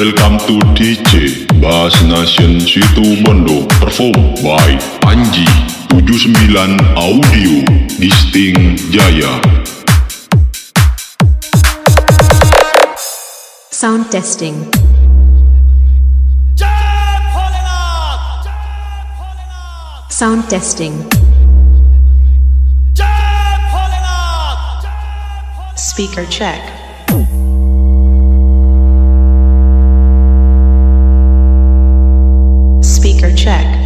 Welcome to DJ Bass Nation Situ Bondo Perform by Anji 79 Audio Disting Jaya Sound testing. Sound testing. Speaker check. Check.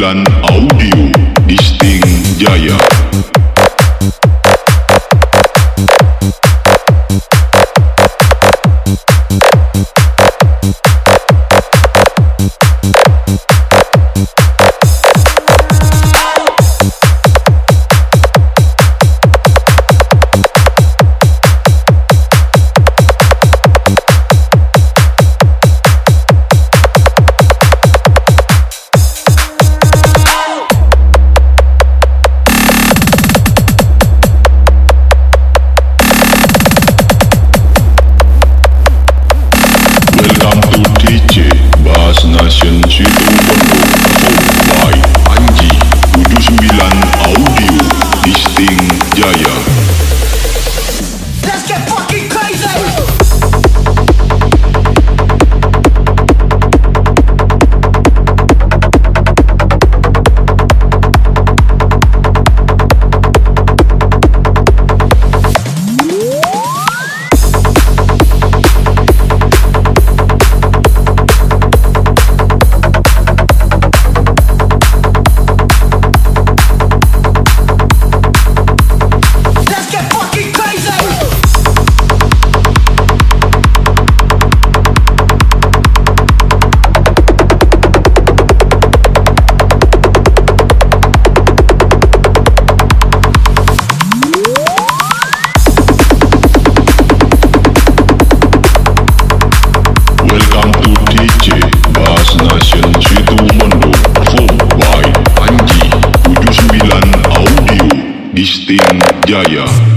79 Audio Disting Jaya. Чисто by Panji